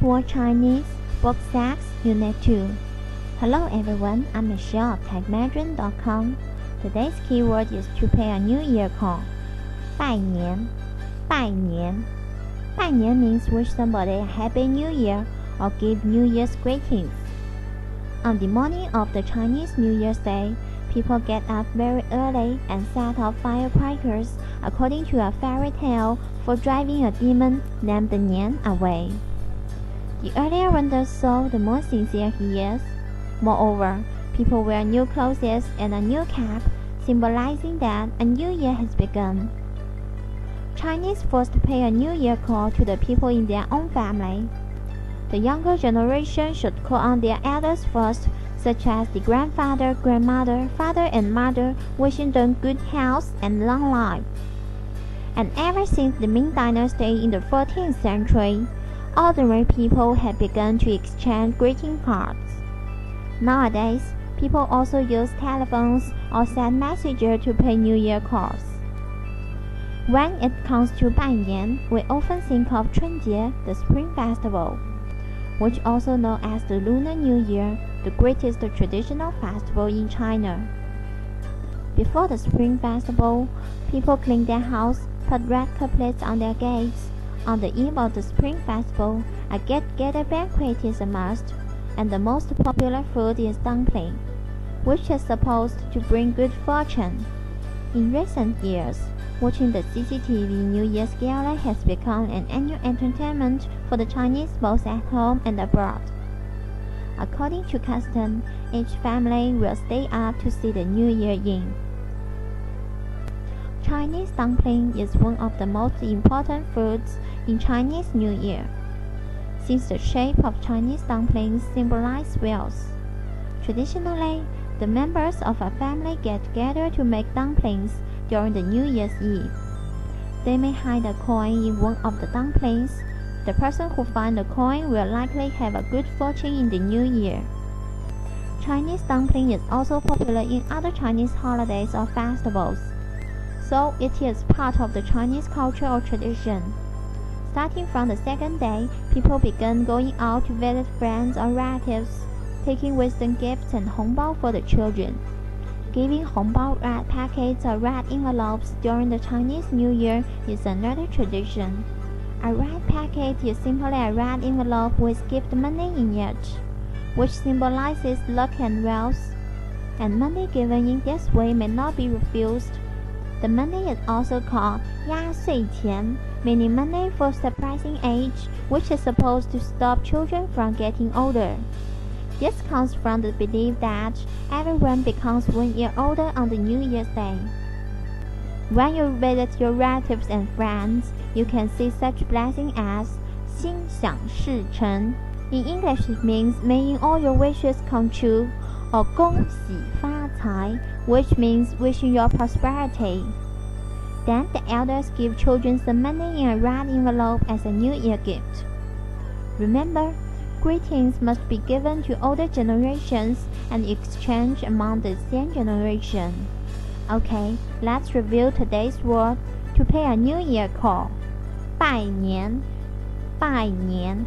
Word Chinese, Book 6, Unit 2. Hello everyone, I'm Michelle of TechMandarin.com. Today's keyword is to pay a New Year call. 拜年,拜年.拜年 means wish somebody a Happy New Year or give New Year's greetings. On the morning of the Chinese New Year's Day, people get up very early and set off firecrackers according to a fairy tale for driving a demon named Nian away. The earlier one does so, the more sincere he is. Moreover, people wear new clothes and a new cap, symbolizing that a new year has begun. Chinese first pay a new year call to the people in their own family. The younger generation should call on their elders first, such as the grandfather, grandmother, father, and mother, wishing them good health and long life. And ever since the Ming Dynasty in the 14th century, ordinary people have begun to exchange greeting cards. Nowadays, people also use telephones or send messages to pay New Year calls. When it comes to Bai Nian, we often think of Chunjie, the Spring Festival which also known as the Lunar New Year, the greatest traditional festival in China. Before the Spring Festival, people clean their house, put red couplets on their gates. On the eve of the Spring Festival, a get-together banquet is a must, and the most popular food is dumpling, which is supposed to bring good fortune. In recent years, Watching the CCTV New Year's Gala has become an annual entertainment for the Chinese both at home and abroad. According to custom, each family will stay up to see the New Year in. Chinese dumpling is one of the most important foods in Chinese New Year, since the shape of Chinese dumplings symbolizes wealth. Traditionally, the members of a family get together to make dumplings during the New Year's Eve. They may hide a coin in one of the dumplings. The person who finds the coin will likely have a good fortune in the new year. Chinese dumpling is also popular in other Chinese holidays or festivals, so it is part of the Chinese culture or tradition. Starting from the second day, people begin going out to visit friends or relatives, taking wisdom gifts and hongbao for the children. Giving hongbao red packets or red envelopes during the Chinese New Year is another tradition. A red packet is simply a red envelope with gift money in it, which symbolizes luck and wealth, and money given in this way may not be refused. The money is also called Ya Sui Qian, meaning money for surprising age, which is supposed to stop children from getting older. This comes from the belief that everyone becomes one year older on the New Year's Day. When you visit your relatives and friends, you can see such blessings as 心想事成. In English, it means making all your wishes come true, or 恭喜发 财, which means wishing your prosperity. Then the elders give children some money in a red envelope as a New Year gift. Remember, greetings must be given to older generations and exchanged among the same generation. Okay, let's review today's word to pay a New Year call. 拜年,拜年